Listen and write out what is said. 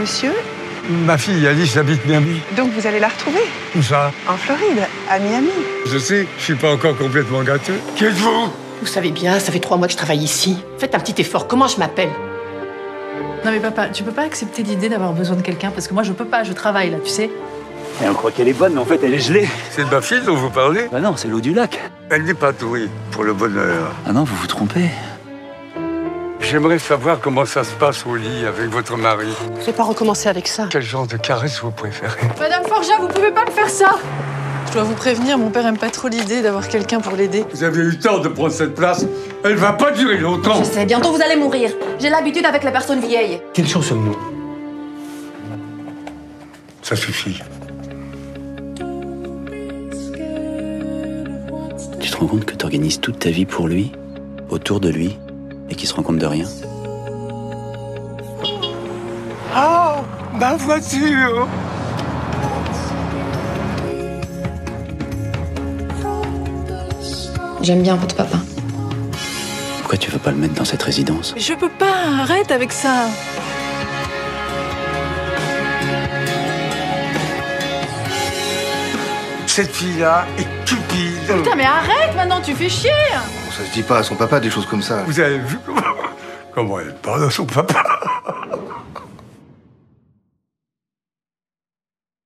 Monsieur, Ma fille Alice habite Miami. donc vous allez la retrouver Où ça en Floride, à Miami. Je sais, je suis pas encore complètement gâteux. Qui êtes-vous Vous savez bien, ça fait trois mois que je travaille ici. Faites un petit effort. Comment je m'appelle Non mais papa, tu peux pas accepter l'idée d'avoir besoin de quelqu'un parce que moi je peux pas, je travaille là, tu sais. Et on croit qu'elle est bonne, mais en fait, elle est gelée. C'est de ma fille dont vous parlez Bah non, c'est l'eau du lac. Elle n'est pas douée pour le bonheur. Ah non, vous vous trompez. J'aimerais savoir comment ça se passe au lit avec votre mari. Je vais pas recommencer avec ça. Quel genre de caresse vous préférez? Madame Forja, vous pouvez pas me faire ça Je dois vous prévenir, mon père aime pas trop l'idée d'avoir quelqu'un pour l'aider. Vous avez eu temps de prendre cette place. Elle va pas durer longtemps. Je sais, bientôt vous allez mourir. J'ai l'habitude avec les personnes vieilles. Quelle chance sommes-nous? Ça suffit. Tu te rends compte que tu organises toute ta vie pour lui, autour de lui, et qu'il se rend compte de rien. Ah, ma voiture. J'aime bien votre papa. Pourquoi tu veux pas le mettre dans cette résidence? Je peux pas, arrête avec ça. Cette fille-là est cupide. Putain mais arrête maintenant, tu fais chier ça se dit pas à son papa des choses comme ça. Vous avez vu comment elle parle à son papa?